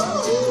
Ooh.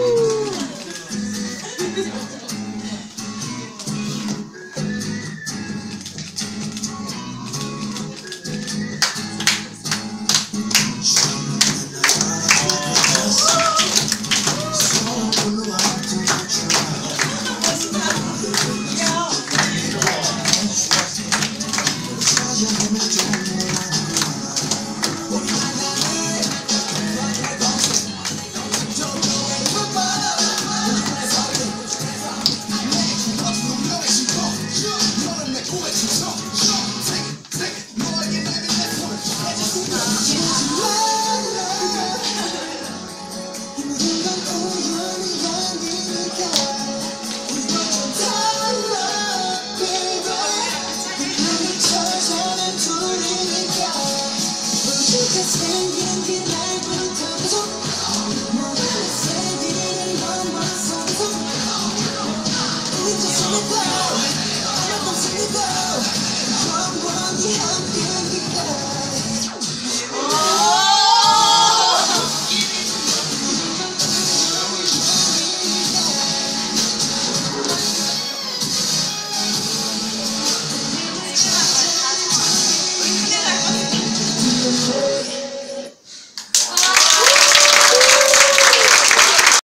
Singing